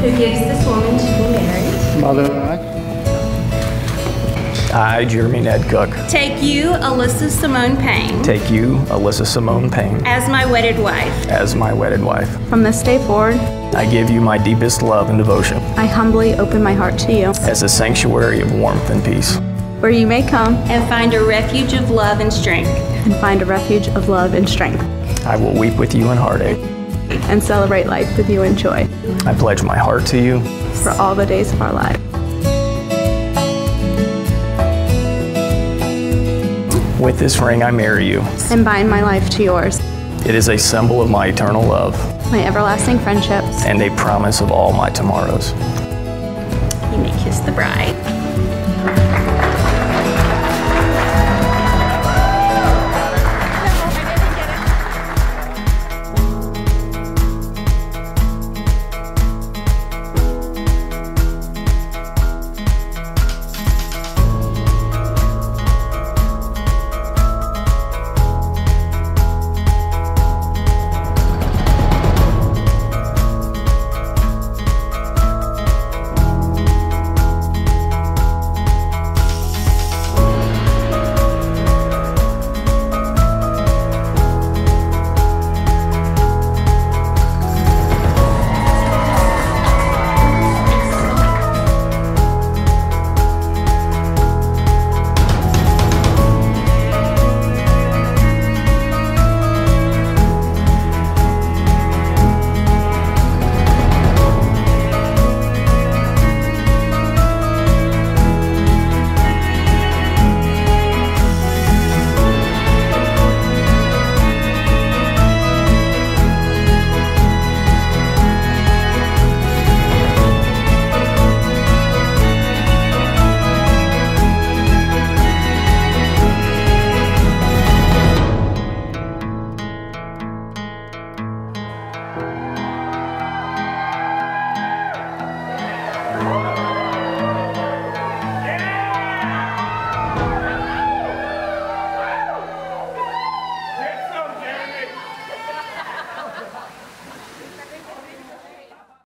who gives this woman to be married, Mother I. I, Jeremy Ned Cook, take you, Alyssa Simone Payne, take you, Alyssa Simone Payne, as my wedded wife. as my wedded wife. From this day forward, I give you my deepest love and devotion I humbly open my heart to you, as a sanctuary of warmth and peace. where you may come and find a refuge of love and strength. and find a refuge of love and strength, I will weep with you in heartache. And celebrate life with you in joy I pledge my heart to you. for all the days of our life. With this ring, I marry you. And bind my life to yours, It is a symbol of my eternal love my everlasting friendship, and a promise of all my tomorrows. You may kiss the bride.